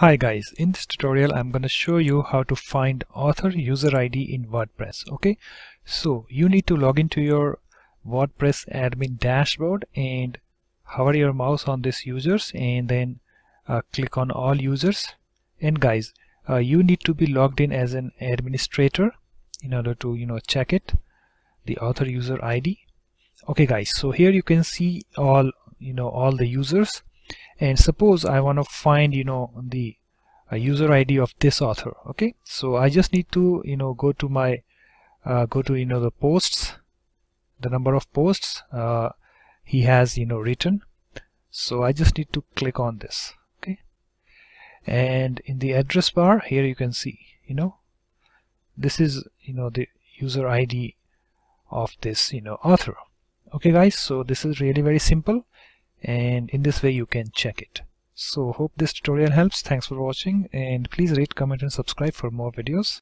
Hi guys, in this tutorial I'm going to show you how to find author user ID in WordPress. Okay, so you need to log into your WordPress admin dashboard and hover your mouse on this users and then uh, click on all users. And guys uh, you need to be logged in as an administrator in order to you know check it the author user ID okay guys so here you can see all you know all the users and suppose I want to find you know the uh, user ID of this author okay? So I just need to you know go to my uh, go to you know the posts the number of posts uh, he has you know written. So I just need to click on this okay? And in the address bar here you can see you know this is you know the user ID of this you know author. Okay guys? So this is really very simple and in this way you can check it. So hope this tutorial helps. Thanks for watching and please rate comment and subscribe for more videos